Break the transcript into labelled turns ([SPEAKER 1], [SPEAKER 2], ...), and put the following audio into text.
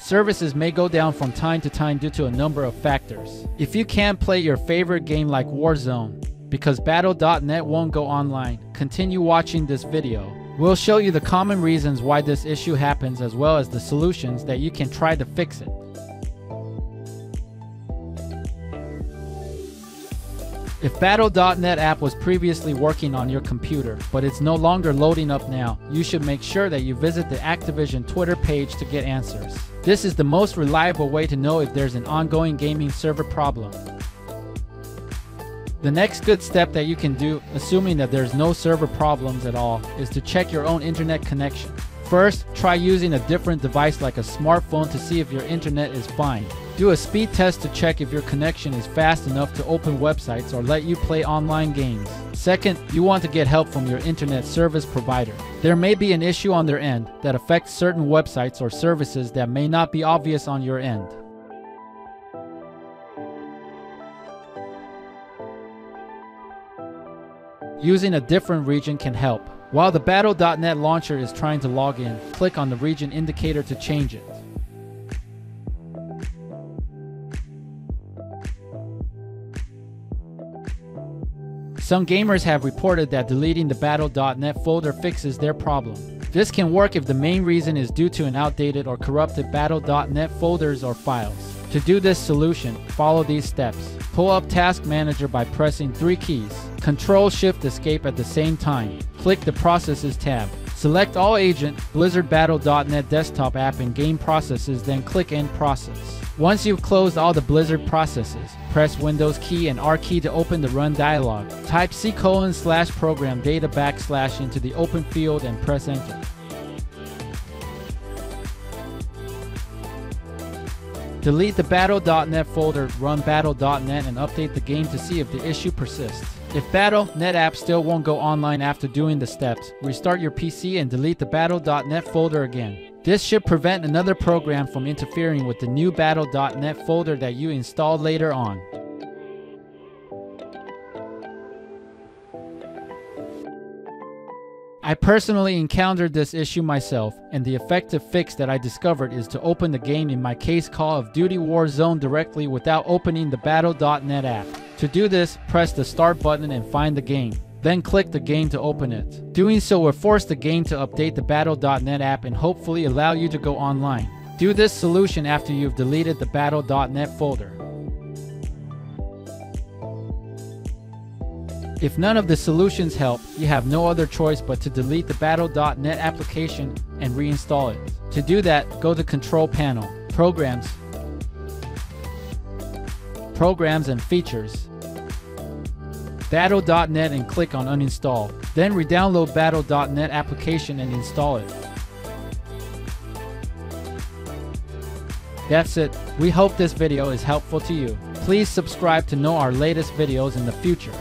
[SPEAKER 1] Services may go down from time to time due to a number of factors. If you can't play your favorite game like Warzone, because Battle.net won't go online, continue watching this video. We'll show you the common reasons why this issue happens as well as the solutions that you can try to fix it. If Battle.net app was previously working on your computer, but it's no longer loading up now, you should make sure that you visit the Activision Twitter page to get answers. This is the most reliable way to know if there's an ongoing gaming server problem. The next good step that you can do, assuming that there's no server problems at all, is to check your own internet connection. First, try using a different device like a smartphone to see if your internet is fine. Do a speed test to check if your connection is fast enough to open websites or let you play online games. Second, you want to get help from your internet service provider. There may be an issue on their end that affects certain websites or services that may not be obvious on your end. Using a different region can help. While the Battle.net launcher is trying to log in, click on the region indicator to change it. Some gamers have reported that deleting the Battle.net folder fixes their problem. This can work if the main reason is due to an outdated or corrupted Battle.net folders or files. To do this solution, follow these steps. Pull up Task Manager by pressing three keys. Control Shift Escape at the same time. Click the Processes tab. Select all agent, BlizzardBattle.net desktop app and game processes, then click End Process. Once you've closed all the Blizzard processes, press Windows key and R key to open the Run dialog. Type C colon slash program data backslash into the open field and press Enter. Delete the Battle.net folder, run Battle.net, and update the game to see if the issue persists. If Battle.net app still won't go online after doing the steps, restart your PC and delete the Battle.net folder again. This should prevent another program from interfering with the new Battle.net folder that you installed later on. I personally encountered this issue myself, and the effective fix that I discovered is to open the game in my case Call of Duty Warzone directly without opening the Battle.net app. To do this, press the Start button and find the game. Then click the game to open it. Doing so will force the game to update the Battle.net app and hopefully allow you to go online. Do this solution after you've deleted the Battle.net folder. If none of the solutions help, you have no other choice but to delete the Battle.net application and reinstall it. To do that, go to Control Panel, Programs, Programs and Features, Battle.net and click on Uninstall. Then re-download Battle.net application and install it. That's it. We hope this video is helpful to you. Please subscribe to know our latest videos in the future.